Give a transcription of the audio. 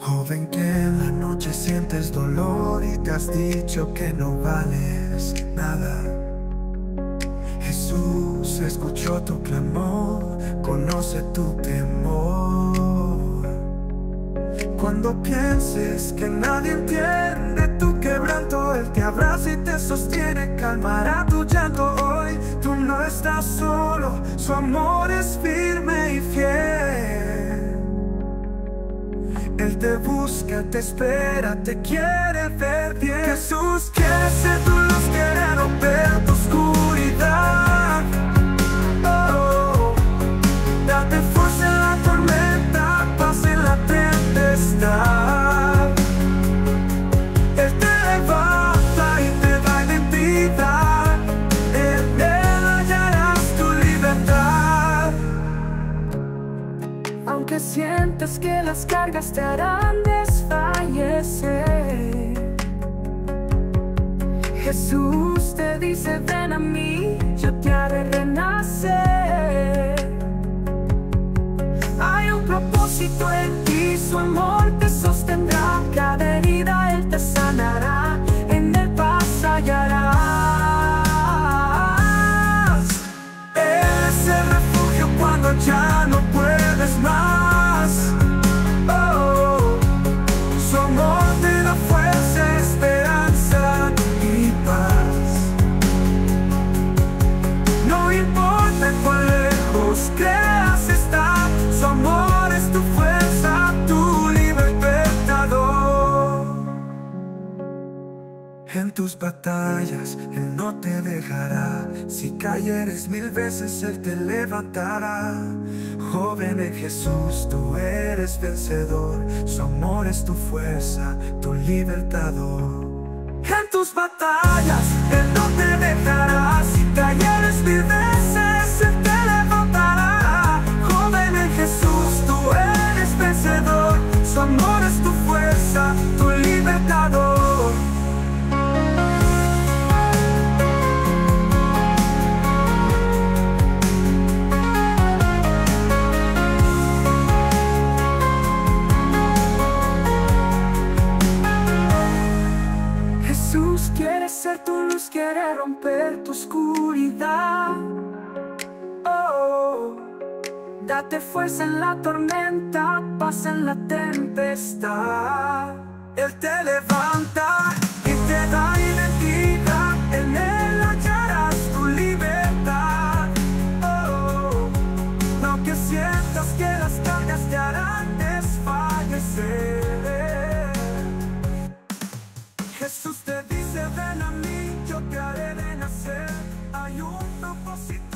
Joven que en la noche sientes dolor y te has dicho que no vales nada. Jesús escuchó tu clamor, conoce tu temor. Cuando pienses que nadie entiende tu quebranto, Él te abraza y te sostiene, calmará tu llanto hoy. Tú no estás solo, su amor es firme y fiel. Él te busca, te espera, te quiere ver bien. Jesús quiere ser tu luz, quiere las cargas te harán desfallecer. Jesús te dice ven a mí, yo te haré renacer Hay un propósito en ti, su amor te sostendrá Cada herida Él te sanará, en Él paz hallarás. Él es el refugio cuando ya estar, su amor es tu fuerza, tu libertador. En tus batallas Él no te dejará. Si cayeres mil veces Él te levantará. Joven en Jesús tú eres vencedor. Su amor es tu fuerza, tu libertador. En tus batallas Él no te dejará. Si cayeres mil veces tu luz, quiere romper tu oscuridad. Oh, date fuerza en la tormenta, pasa en la tempestad. Él te levanta y te da identidad, en él hallarás tu libertad. Oh, aunque sientas que las cargas te harán desfallecer, Jesús te dice. Dulce, ven a mí, yo te haré de nacer. Hay un propósito.